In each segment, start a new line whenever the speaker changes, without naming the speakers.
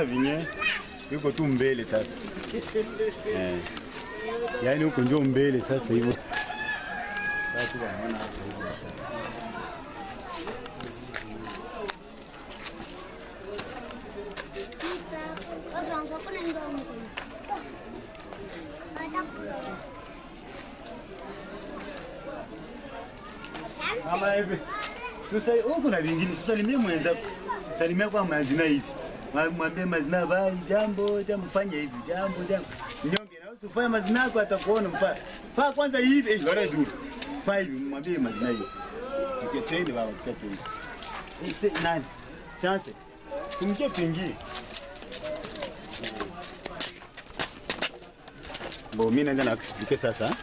sasa vinye yuko tu mbele sasa eh. Yaani huko ndio mbele sasa hivyo. Kama hivi. Sasa huko na vingine sasa salimia mwenzako. Salimia kwa mazina hivi. Mwa- Mwambie mazina bai jambo jambo fanya hivi jambo jambo. Mnyonge na usifanye mazina yako atakuona mfa. Faa kwanza hivi eh lora juu. Faa hivi mwambie mazina hiyo. Sikia twende baba tukia twende. Eh se nani? Chance. Tumkie tuingie. Bo mimi naenda na kuexplique sasa.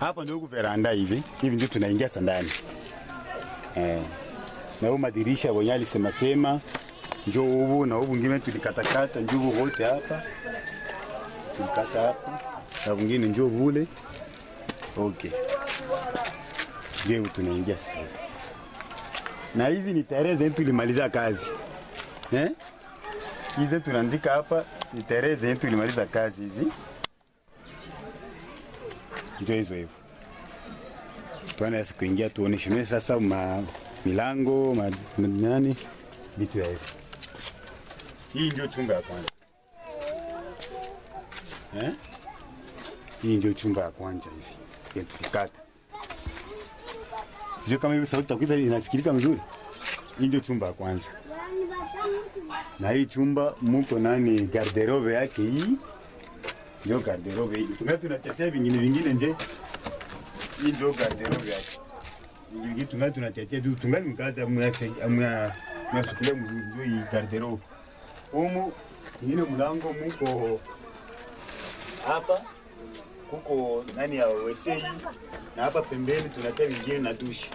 Hapa ndio huku veranda hivi. Hivi ndio tunaingia sandani. ndani. Eh. Na huko madirisha wenyewe alisema sema njoo hubu na hubu ngine tulikatakata njuvu wote hapa. Tulikata hapa. Na wengine njo vule. Okay. Jeu tunaingia sasa. hivi. Na hizi ni tarehe zetu tulimaliza kazi. Eh? Tunaandika hapa ni tarehe zetu tulimaliza kazi hizi. Ndio hizo hivyo. Tuanze kuingia tuoneshe sasa ma milango ma, nani vitu ya hivyo. Hii ndio chumba ya kwanza eh? Hii ndio chumba ya kwanza hivi Yenye tulikata. Sijui kama hivi sauti takuita inasikilika mzuri. Hii ndio chumba ya kwanza, na hii chumba muko nani garderobe yake hii ndio garderobe hii. Tunga tunatetea vingine vingine nje. Hii ndio garderobe yake. Vingine tunga tunatetea tu tungali mkazi amya amya masukulia mzuri ndio hii garderobe. Humu ingine mlango muko hapa kuko nani ya wesei na hapa pembeni tunatia vingine na dushi.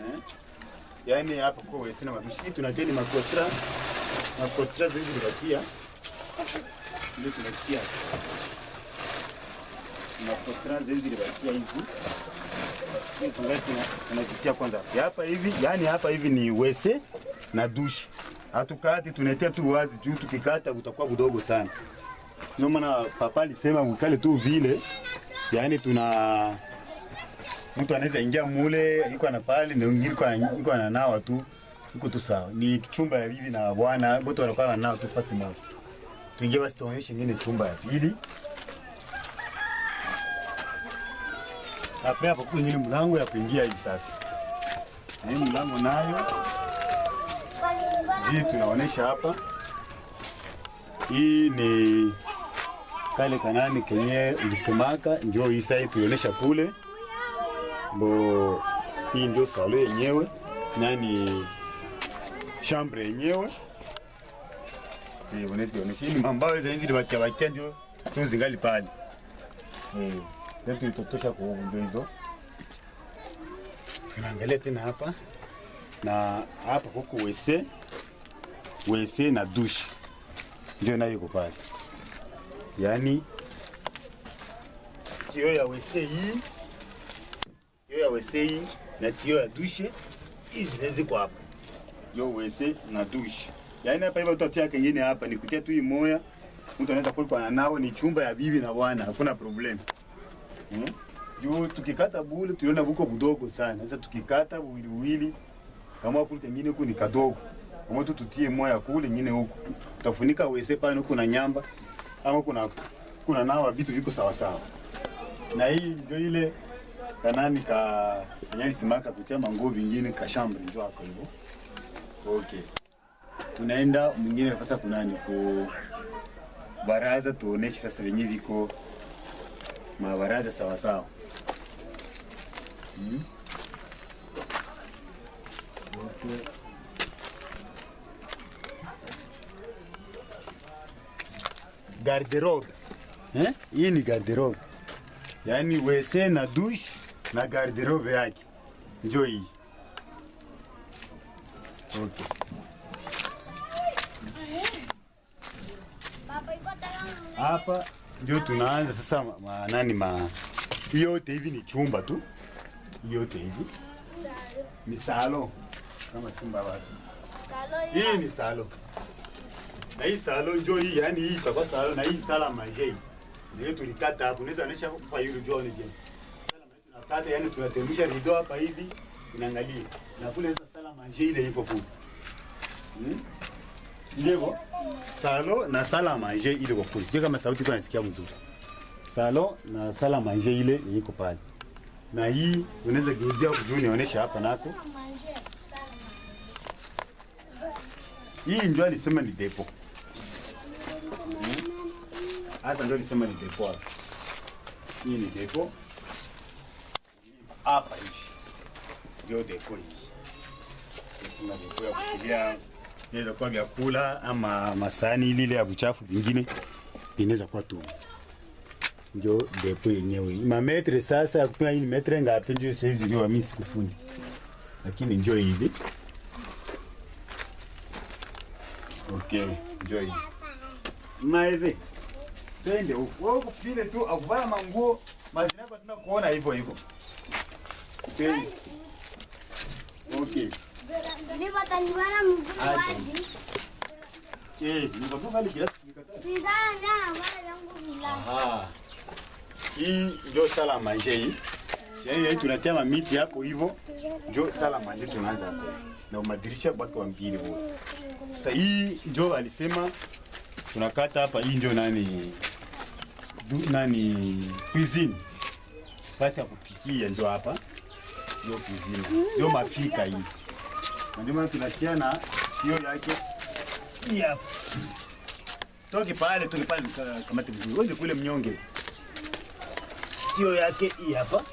Eh? Yaani hapa kuko wesei na madushi. Hii tunatia ni makostra. Makostra hizi libakia Ndio tunatia makostra hizi libakia hizi tunazitia kwanza hapa hivi, yaani hapa hivi ni wese na dushi. Hatukati tunatia tu wazi juu, tukikata utakuwa budogo sana. Ndio maana papa alisema ukale tu vile, yani tuna mtu anaweza ingia mule iko na pale na mwingine iko ana- iko ananawa tu iko tu sawa. Ni chumba ya bibi na bwana, wote wanakuwa wananawa tu fasi moja. Tuingie basi tuonyeshe ingine chumba ya pili. Hapa hapo kuna ingine mlango ya kuingia hivi sasa. Hii mlango nayo hii tunaonesha hapa. Hii ni kale kanani kenye ulisemaka, njo hii sai tuonyesha kule. Bo hii ndio salo yenyewe, nani chambre yenyewe. Unaweza onyesha hii ni mambao hizo hizi bakia bakia ndio tu zingali pale. Tulitotosha kwa hizo. Tunaangalia tena hapa na hapa kuko wese wese na dushi ndio nayo iko pale, yaani tio ya wese hii, tio ya wese hii na tio ya dushe hizi ziko hapa, yo wese na dushi. Yaani hapa hivyo utatia kingine hapa ni kutia tu hii moya, mtu anaweza kuwa nao, ni chumba ya bibi na bwana, hakuna problem hmm? Juu tukikata bule tuliona buko budogo sana. Sasa tukikata wili wili kama kule kengine kuni kadogo. Kama tu tutie moya kule nyingine huku. Utafunika wese pale huku na nyamba ama kuna kuna nawa vitu viko sawa sawa. Na hii ndio ile kanani ka nyali simaka kutia manguo vingine ka shambre ndio hapo hivyo. Okay. Tunaenda mwingine sasa kunani ku baraza tuoneshe sasa venye viko mabaraza sawa sawa. Mm. Okay. Garderobe. Eh? Hii ni garderobe. Yaani wese na douche na garderobe yake. njo hii. Okay. Hapa ndio tunaanza sasa ma, nani ma yote hivi ni chumba tu. Yote hivi. ni salo kama chumba watu. Hii ni salo. Na hii salo njo hii, yani hii itakuwa salo na hii sala hii. Ndio tulikata hapo. Unaweza anisha kwa hiyo jua ni je. Sala maje tunakata yani tunateremsha rido hapa hivi unaangalia. Na kule sasa sala maje ile ipo kule. Hmm? Ndio. Salo na sala maje ile kwa kule. Sio kama sauti kwa nasikia mzuri. Salo na sala maje ile iko pale. Na hii unaweza geuzia kujua nionyesha hapa nako. Hii ndio alisema ni depo. Hata ndio nisema ni depo hapa. Hii ni depo. Hapa hivi. Ndio depo hii. Nisema depo ya kukilia inaweza kuwa vyakula ama masani lile ya buchafu vingine inaweza kuwa tu. Ndio depo yenyewe. Mametre sasa ya kupima hii ni metre ngapi ndio saizi ndio mimi sikufundi. Lakini ndio hivi. Okay, ndio hivi. Maeve. Twende huko. Wewe kupile tu avaa manguo mazinako tunakuona hivyo hivyo. Twende. Okay.
Nipa mguu
Acha.
wazi.
Eh,
wala yangu bila.
Aha. Hii ndio sala manje hii. Yaani hii tunatia mamiti hapo hivyo. Ndio sala manje tunaanza hapo. Na madirisha baki wa mbili wote. Sasa hii ndio alisema tunakata hapa hii ndio nani nani cuisine. Basi ya kupikia ndio hapa. Ndio cuisine. Ndio mafika. Na Ndio maana tunatia na hiyo yake yep. Toki pale, toki pale kama kamate vizuri. Wewe kule mnyonge. Sio yake hii hapa.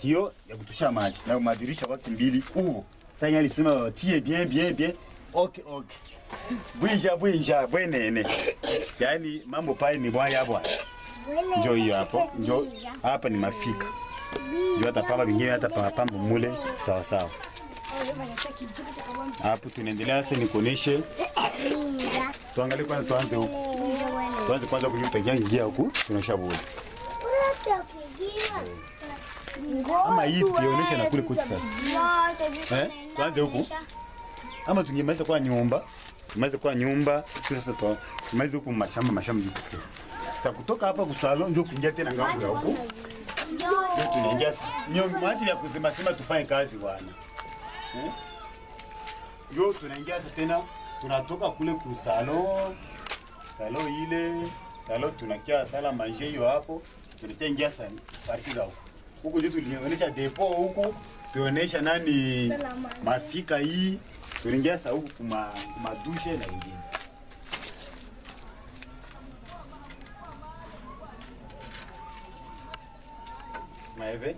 Tio ya kutusha maji na madirisha wakati mbili huo. Sasa alisema tie bien bien bien. Okay okay. Bwinja bwinja bwenene. Yaani mambo pale ni bwaya bwana. Njo hiyo hapo. njo hapa ni mafika. njo hata pamba vingine hata pamba mule sawa sawa. Hapo tunaendelea sasa nikuoneshe. Tuangalie kwanza tuanze huku. Tuanze kwanza kujuta ingia huku tunashabuona. Ama hii tukionyesha na kule kwetu sasa. Eh? Tuanze huku. Ama tungemaliza kwa nyumba. Tumalize kwa nyumba. Kisha sasa tu- tumalize huku mashamba mashamba huku. Sasa kutoka hapa kusalo ndio kuingia tena ng'ambo ya huku. Ndio tunaingia nyo mwachi ya kusema sema tufanye kazi bwana. Eh? Ndio tunaingia sasa tena tunatoka kule kusalo. Salo ile salo tunakia sala manje hiyo hapo. Tunatia ingia sasa parti za huku. Huku ndio tulionyesha depo huku. Tuonyesha nani mafika hii. Tuliingia sasa huku kuma madushe na ingine. Maeve?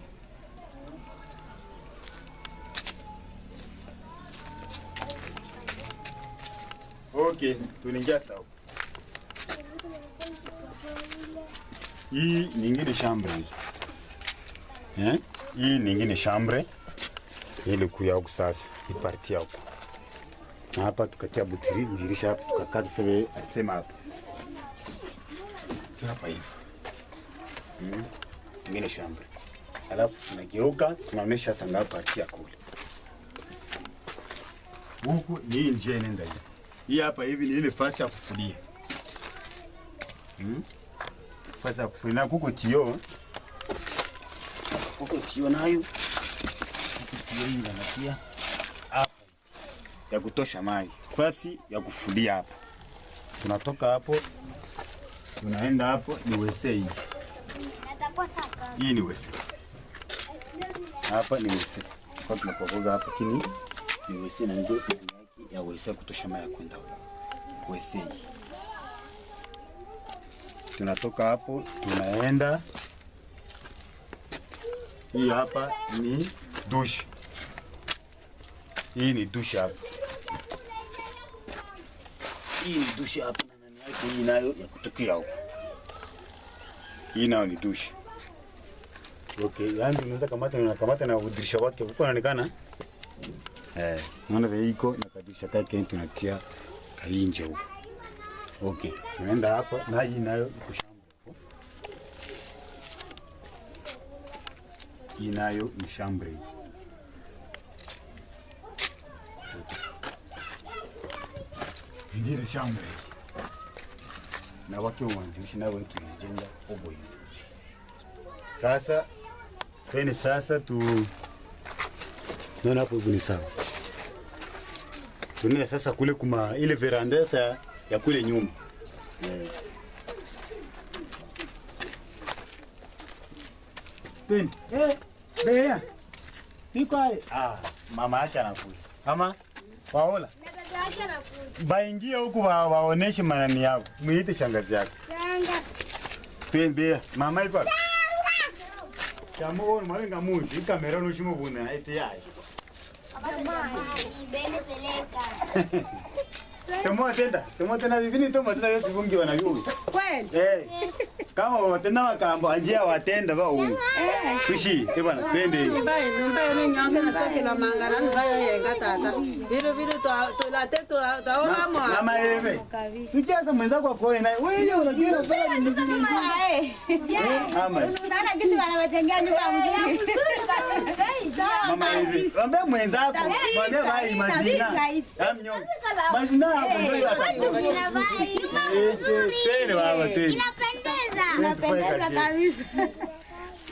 Okay, tunaingia sawa. Hii nyingine shambre. Eh? Hii chambre. Ile huku sasa, iparti huku. Hapa tukatia butiri mjirisha hapa tukakata tuseme, alisema hapa. Hapa hivi. Mm. ngine shambre Alafu tunageuka tunaonesha sanga parti ya kule. Huku ni hii njia inaenda hivi. Hii hapa hivi ni ile fasi ya kufulia. Hmm? Fasi ya kufulia. Na kuko tio. Kuko tio nayo. Kuko inatia hapa ya kutosha maji. Fasi ya kufulia hapa. Tunatoka hapo tunaenda hapo ni wese hii. Hii ni wese. Hapa ni wese. Kwa tunapokoga hapa kini ni wese na ndio ya wese kutosha maji ya kwenda huko. Wese hii. Tunatoka hapo tunaenda hii hapa ni dushi. Hii ni dush hapa. Hii ni dushi hapa na nani yake hii nayo ya kutokea huko. Hii nayo ni dushi. Okay, yani unaweza kamata na kamata na udirisha wake huko inaonekana. Eh, naona vile iko na kadirisha kake tunatia kainje huko. Okay, tunaenda hapa na hii nayo iko shamba huko. Hii nayo ni shamba hii. Shamba hili. Na wake uanzilishi wetu tulijenga obo hivi. Sasa twende sasa tu naona hapo hivi ni sawa. tunia sasa kule kuma ile verandesa ya kule nyuma. Eh. Twende. Eh, Bea. Iko. Ah, mama yake anakuja. Ama waola. baingie huku waoneshe manani yako mwite shangazi yako twembea mama ikwa chamuona mwalinga munji ikamera unochimuvuna ete yayo
Ibele peleka.
Tenda, tomo tena vivini tomo tena yosi bungi wanayuzi.
Kweli?
Eh. Kama watenda makambo anjia watenda ba umu. Tushi, eh bwana, twende.
Mbaye mbaye ni nyonge na saki la mangana mbaye yenga tata. Vile vile to to la te to to mo.
Mama eve. Sikia sasa mwenzako akoe naye. Wewe unajua pale ni nini? Ama.
Unaona kisi wanawatengea nyumba mzuri.
Mama eve. Mwambie mwenzako, mwambie bai mazina. Amnyo. Mazina Eh.
Inapendeza.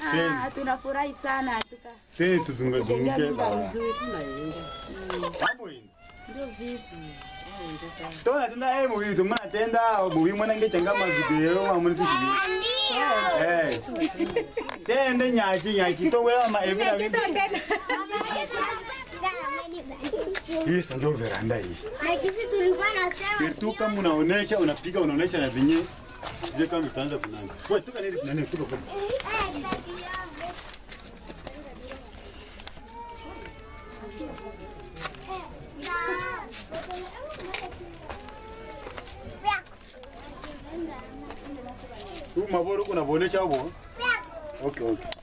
Ah, tunafurahi sana
eh. Eh. Bibi. Hii sasa veranda hii.
Lakini tulikuwa nasema
Sirtu kama unaonesha unapiga unaonesha na. Sije kama utaanza kunanga. Wewe tuka nini nani tuka kwa. Tu maboro kuna bonesha hapo. Okay okay.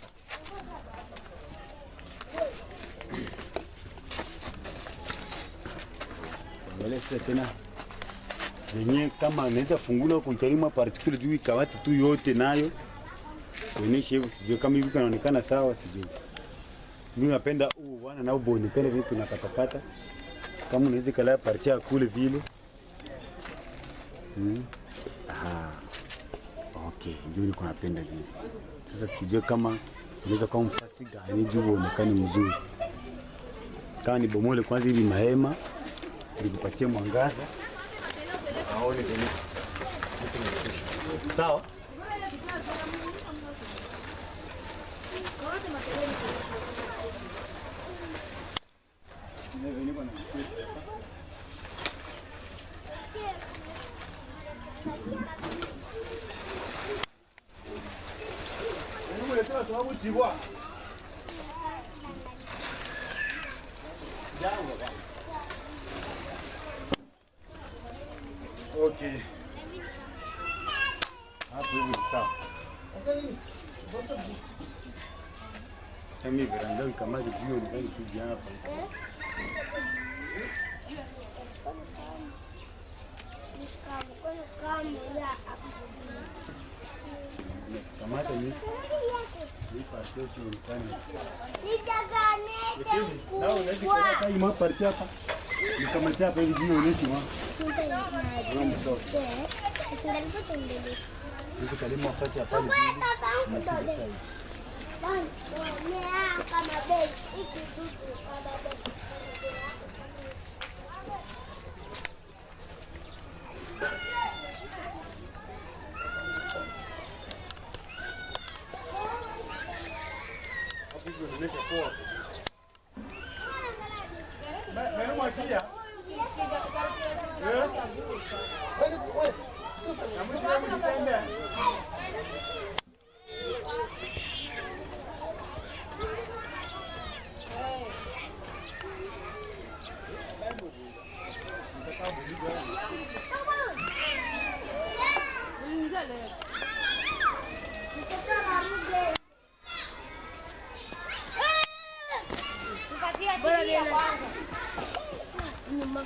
Sasa tena. Yenye kama anaweza fungula kumtalima partikuli juu ikawati tu yote nayo. Kuonesha hivyo, sijui kama hivi kanaonekana sawa, sijui. Mimi napenda huu bwana nao bonekane vile tunakatakata, kama unaweza kalaa parti ya kule vile. Hmm. Ah, okay, ndio niko napenda vile. Sasa sijui kama unaweza kuwa mfasi gani juu uonekane mzuri, kama ni bomole kwanza hivi mahema nikupatie mwangaza aone vile. Sawa? Okay. Hapo hivi ni sawa. Kama veranda kama juu ni kani kuja hapa. Kamata ni ni parti yetu ni kani. Na unaweza kwa kai mwa parti hapa. Ni kama hapa hivi juu unaoneshi mwa. Hizo kalima nafasi ya pale juu. Hapo hivi unaonesha poa. Mimi mwashia. Eh? Wewe wewe. Bora viene. No me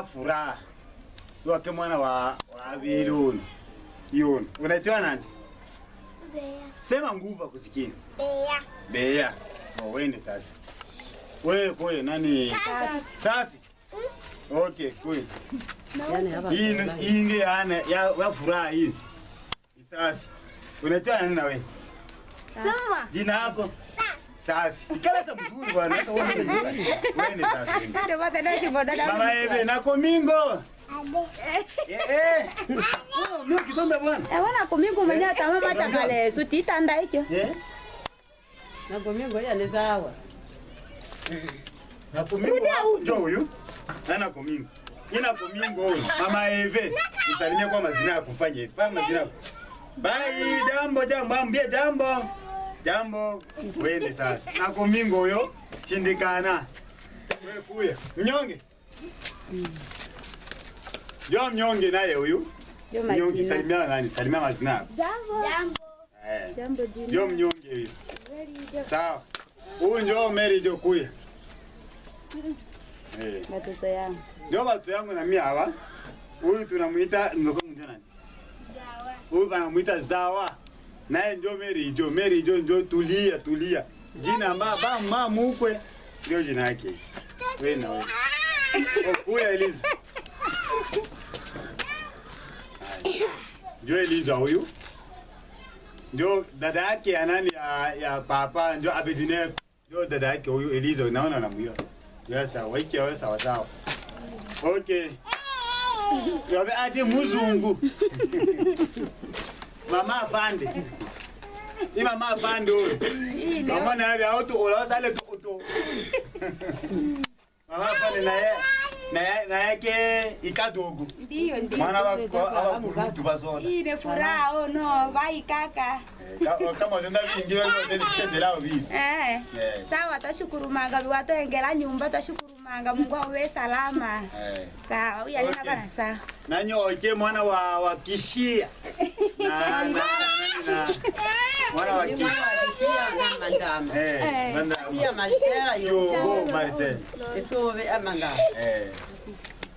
da furaha. Wake mwana wa wa abili uno. Yuno. Unaitwa nani?
Bea.
Sema nguvu akusikia.
Bea.
Bea. Oh, wende sasa. Wewe kule nani? Safi. Okay, kule.
Yani hapa
Hii hii ndio ana ya ya furaha hii. Safi. Unaitwa nani na wewe?
Soma.
Jina lako? Safi. Ikala sa mzuri bwana. Sasa wewe wewe wende.
Ndio bata ndio shimbo dada.
Mama Eve na komingo.
Abe.
Eh eh. Oh, mimi kitombe bwana.
Eh wana kumingu mwenye atama mata kale suti itanda hicho.
Eh?
na komingo ya ni sawa.
Na komingo. Njoo huyu. Ana komingo. Ina komingo. Mama Eve. Nisalimie kwa mazina ya kufanya hivi. Fanya mazina yako. Bye, jambo jambo, ambie jambo. Jambo. Wende sasa. Na kumingo huyo. Shindikana. Wewe kuya. Mnyonge. Jo mnyonge naye huyu. Mnyonge salimia nani? Salimia mazina.
Jambo. Jambo.
Eh.
Jambo jina.
Ndio mnyonge huyu. Sawa. Huyu njo Mary jo kuya. Eh.
Yangu.
Ndio watu yangu na mimi hawa. Huyu tunamuita nani?
Zawa.
Huyu banamuita Zawa naye njo Mary jo Mary jo njo tulia tulia, jina baba mama mkwe ndio jina yake. Wewe na wewe okuya Eliza njo Eliza huyu ndio dada yake anani ya, ya papa njo Abednego njo dada yake huyu Eliza, unaona unamjua. yasa waike wewe sawa sawa. Okay. Yabe ati muzungu. mama afande ni mama afande huyu mama naye auto ulawasale tu uto mama afande naye naye nayake ikadogo
Ndiyo, ndiyo.
mwana wako abakurutu basoda
Ine furaha ono vai kaka.
Ka- kama uzenda vingiwe vyote visitendelao vivi
Eh.
Eh.
Sawa, tashukurumanga viwatengela nyumba tashukurumanga Mungu awe salama.
Eh.
Sawa, huyu alina
Okay.
bana sawa.
oje mwana wa wa kishia na na na na mwana wa kishia
kishia na mandama.
eh Mandama.
Tia Marcela
yo
yo.
Marcel
Esobe amanda.
eh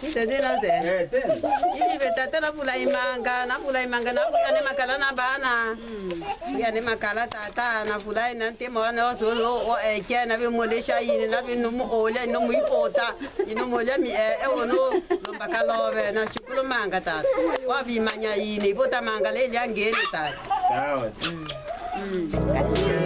Tendela ze.
eh tena
Ibibe tata nafurahi manga, nafurahi manga nafuya ne makala na bana. Ya ne makala tata nafurahi na ntemo na osolo o eke na bi molesha yini na bi numu ole no mu ipota. Ino mole mi e e ono lomba kalobe na shukuru manga tata. Wa bi manya yini bota manga le ya ngeni tata.
sawa
Pesa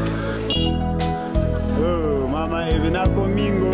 oh mama evi nako mingo